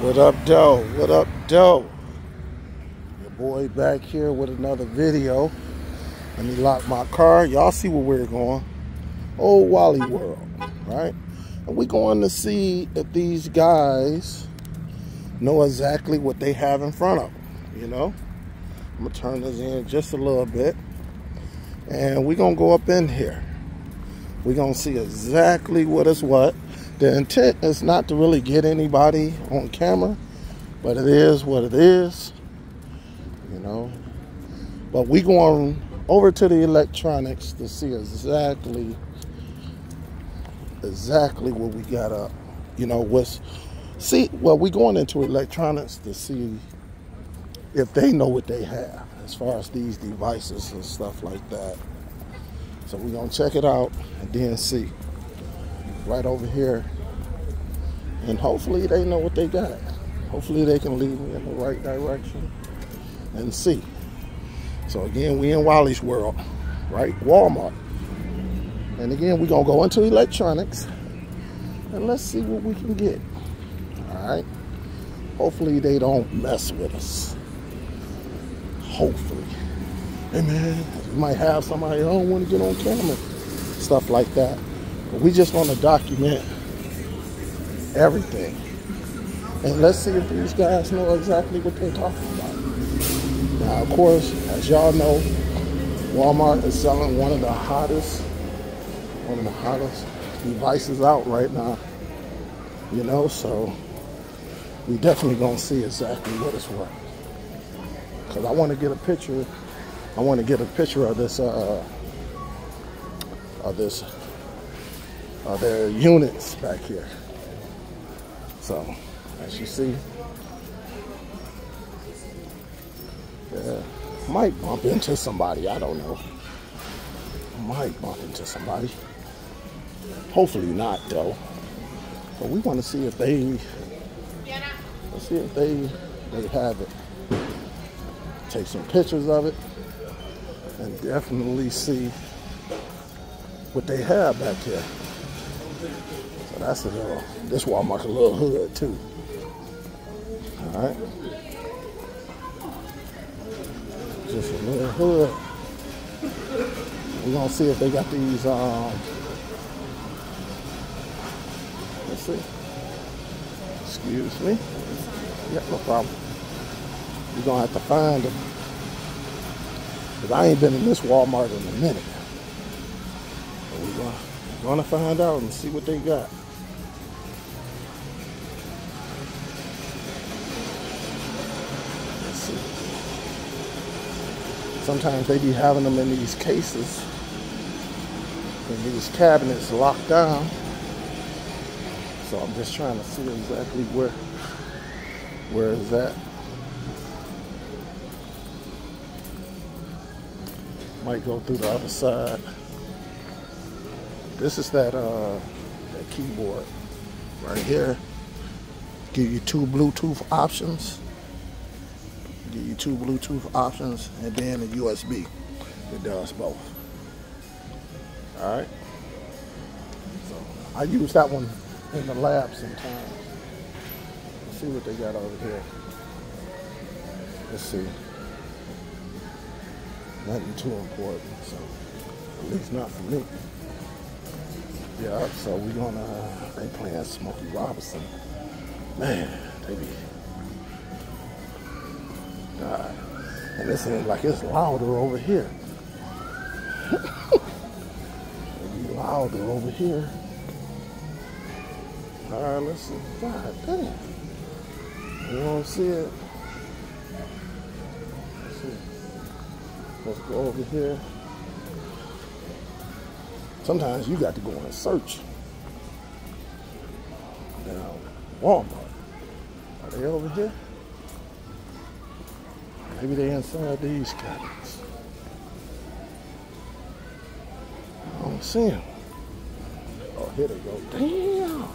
What up, Doe? What up, Doe? Your boy back here with another video. Let me lock my car. Y'all see where we're going. Old Wally World, right? And we going to see if these guys know exactly what they have in front of them, you know? I'm gonna turn this in just a little bit. And we're gonna go up in here. We're gonna see exactly what is what. The intent is not to really get anybody on camera, but it is what it is, you know. But we going over to the electronics to see exactly, exactly what we got up. You know, what's, see, well, we going into electronics to see if they know what they have as far as these devices and stuff like that. So we're gonna check it out and then see right over here. And hopefully they know what they got. Hopefully they can lead me in the right direction and see. So again, we in Wally's world, right? Walmart. And again, we're gonna go into electronics and let's see what we can get. All right. Hopefully they don't mess with us. Hopefully. Hey man, you might have somebody I don't want to get on camera. Stuff like that. But we just want to document everything. And let's see if these guys know exactly what they're talking about. Now, of course, as y'all know, Walmart is selling one of the hottest, one of the hottest devices out right now. You know, so we definitely gonna see exactly what it's worth. Cause I want to get a picture. I want to get a picture of this, uh, of this, of their units back here. So, as you see, yeah, might bump into somebody. I don't know. Might bump into somebody. Hopefully not, though. But we want to see if they, let's see if they, they have it. Take some pictures of it, and definitely see what they have back here. So that's a little, this Walmart's a little hood too. All right. Just a little hood. We're gonna see if they got these, um, let's see. Excuse me. Yeah, no problem. We're gonna have to find them. Cause I ain't been in this Walmart in a minute. We're gonna, we're gonna find out and see what they got. Sometimes they be having them in these cases, in these cabinets locked down. So I'm just trying to see exactly where where is that. Might go through the other side. This is that uh that keyboard right here. Give you two Bluetooth options. Give you two Bluetooth options and then a USB. It does both. Alright. So I use that one in the lab sometimes. Let's see what they got over here. Let's see. Nothing too important, so at least not for me. Yeah, so we're gonna uh, they playing Smokey Robinson. Man, they be God. And it seems like it's louder over here. louder over here. Alright, let's see. God damn. You don't see it? Let's see. Let's go over here. Sometimes you got to go and search. Now, Walmart. Are they over here? Maybe they inside these cabinets. I don't see them. Oh, here they go. Damn.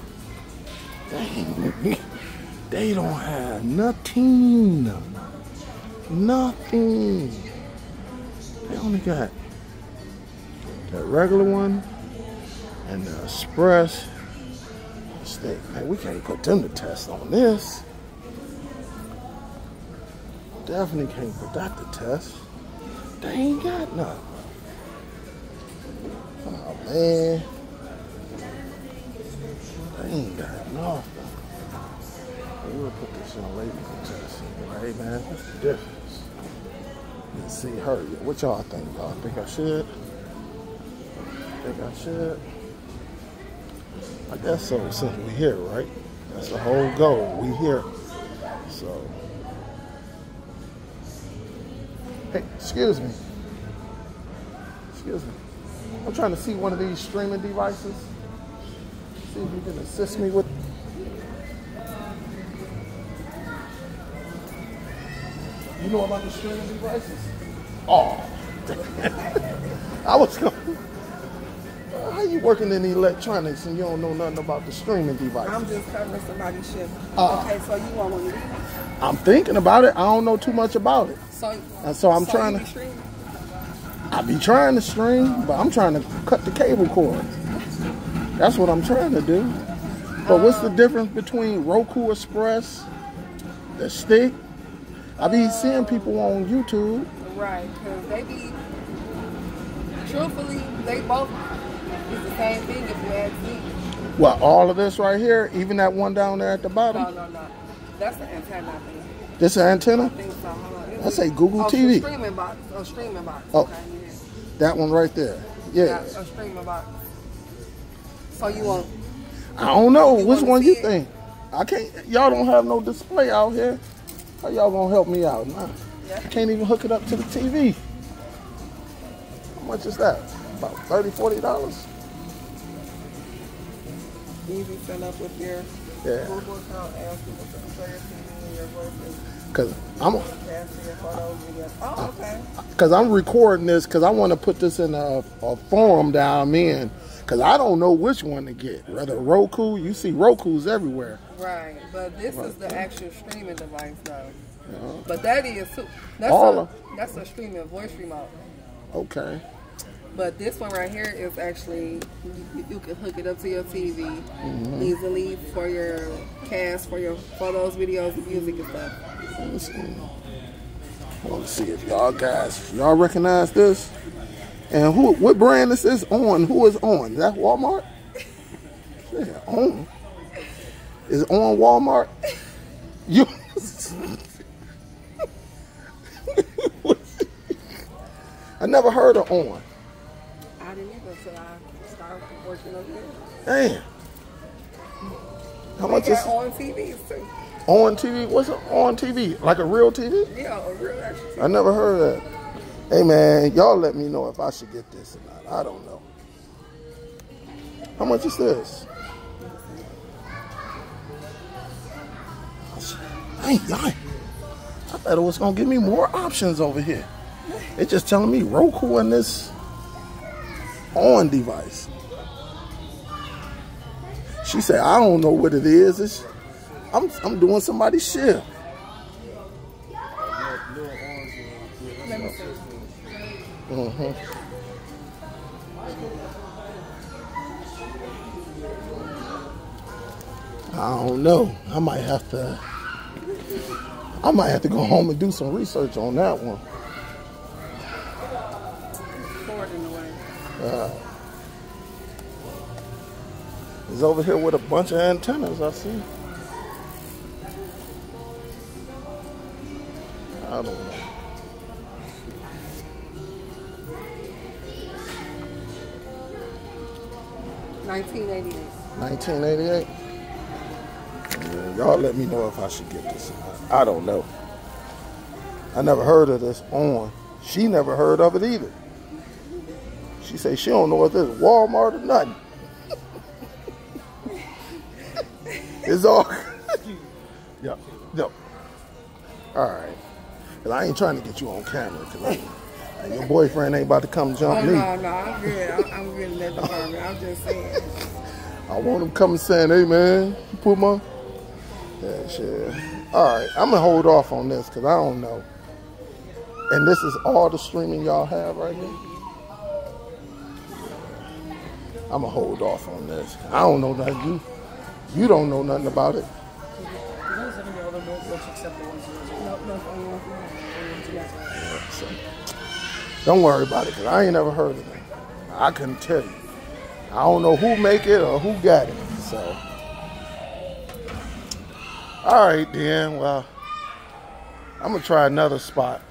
Dang. They don't have nothing. Nothing. They only got that regular one and the express steak. Man, we can't put them to test on this. Definitely can't put that to test. They ain't got nothing. Oh man. They ain't got nothing. We'll put this young lady to test. Hey man, what's the difference? Let's see her. What y'all think? Y'all think I should? Think I should? I guess so, since we here, right? That's the whole goal. We here. So Hey, excuse me. Excuse me. I'm trying to see one of these streaming devices. See if you can assist me with. You know about the streaming devices? Oh, I was going. How you working in electronics and you don't know nothing about the streaming device? I'm just covering somebody's shift. Uh, okay, so you want one of these? I'm thinking about it. I don't know too much about it. So, And so I'm so trying to-? I be trying to stream, but I'm trying to cut the cable cord. That's what I'm trying to do. But what's the uh, difference between Roku Express, the stick? I be seeing people on YouTube. Right, because they be, truthfully, they both is the same thing if you ask me. Well, all of this right here, even that one down there at the bottom. No, no, no. That's the antenna. I think. This an antenna? I think so. Hold That's a Google oh, TV. Streaming box. A streaming box. Oh, okay, yeah. that one right there. Yeah. That's a streaming box. So you want? I don't know. Which one you it? think? I can't. Y'all don't have no display out here. How y'all gonna help me out? Nah. Yeah. I can't even hook it up to the TV. How much is that? About 30 $40? busy send up with your yeah. Cause I'm. Oh, uh, Cause I'm recording this because I want to put this in a, a forum that I'm in. Cause I don't know which one to get. Whether Roku, you see Roku's everywhere. Right, but this right. is the actual streaming device though. But that is too. That's All a, of, that's a streaming voice remote. Okay. But this one right here is actually you, you can hook it up to your TV Mm-hmm. easily for your cast, for your photos, videos, music and stuff. Let me see. I want to see if y'all guys, y'all recognize this. And who? What brand is this on? Who is on? Is that Walmart? Yeah, Onn. Is it on Walmart? You. I never heard of Onn. Started working over here. Damn. How much is Onn TVs too. Onn TV? What's on TV? Like a real TV? Yeah, a real actual I never heard of that. Hey man, y'all let me know if I should get this or not. I don't know. How much is this? Hey, y'all. I thought it was gonna give me more options over here. It's just telling me Roku and this Onn device. She said, I don't know what it is. It's, I'm I'm doing somebody's shit. See. Mhm. I don't know. I might have to. I might have to go home and do some research on that one. Forward in the way. Uh, he's over here with a bunch of antennas. I see. I don't know. Nineteen eighty eight. 1988. Yeah, y'all let me know if I should get this. I don't know. I never heard of this Onn. She never heard of it either. She say she don't know what this is, Walmart or nothing. It's all. yep. Yep. All right. Cause I ain't trying to get you on camera. Cause I, your boyfriend ain't about to come jump Oh me. no, no, I'm good. I'm, I'm good in that department. I'm just saying. I want him coming saying, hey man, you put my. Yeah, shit. All right, I'm gonna hold off on this because I don't know. And this is all the streaming y'all have right here. I'm gonna hold off on this. I don't know nothing. You, you don't know nothing about it. Don't, don't accept the ones you No, that's the only one for me. Yeah, so don't worry about it, cause I ain't never heard of it. I couldn't tell you. I don't know who make it or who got it. So, all right then. Well, I'm gonna try another spot.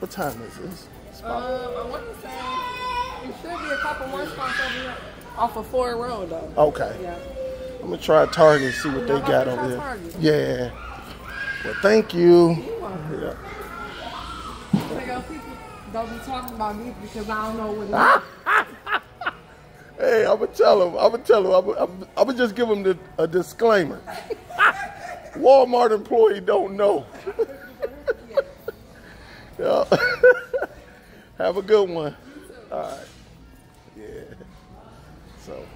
What time is this? Um, I want to say it should be a couple more spots over here off of Ford Road though. Okay. Yeah. I'm gonna try Target and see what they got over there. Target. Yeah. Well, thank you. Yeah. Like, people don't be talking about me because I don't know what. Hey, I'm gonna tell him. I'm gonna tell him. I'm gonna, I'm, gonna just give him the, a disclaimer. Walmart employee don't know. yeah. Have a good one. All right. Yeah. So,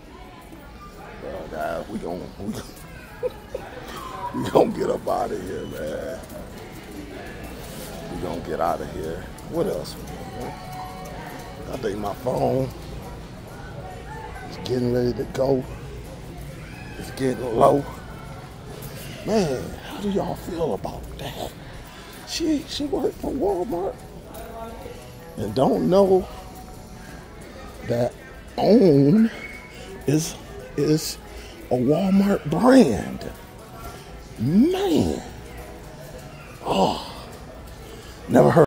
guys, we gonna we gonna, we get up out of here, man. We gonna get out of here. What else? I think my phone is getting ready to go. It's getting low. Man, how do y'all feel about that? She she worked for Walmart and don't know that Onn is is a Walmart brand. Man. Oh. Never heard